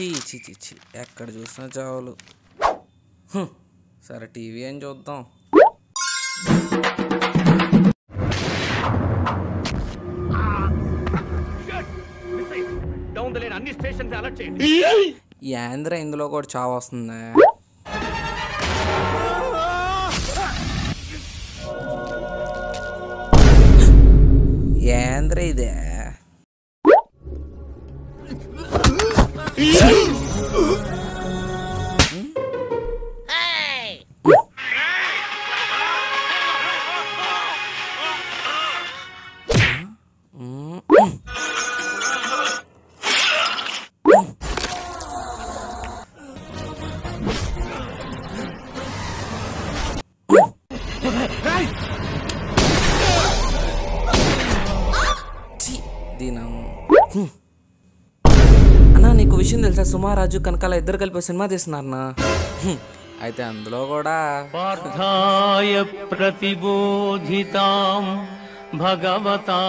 చీ చీ చీ ఎక్కడ చూసినా చావులు. సరే టీవీ అని చూద్దాం? డౌన్ ద లైన్ అన్ని స్టేషన్స్ అలర్ట్ చేయండి. యాంద్ర ఇందులో కూడా చావు వస్తుందా? యాంద్ర ఇదే. Di nang. Hmm. విషయం తెలుసా? సుమారాజు కనకాల ఇద్దరు కలిపి సినిమా తీస్తున్నారనా అయితే అందులో కూడా పార్థాయ ప్రతిబోధితాం భగవతా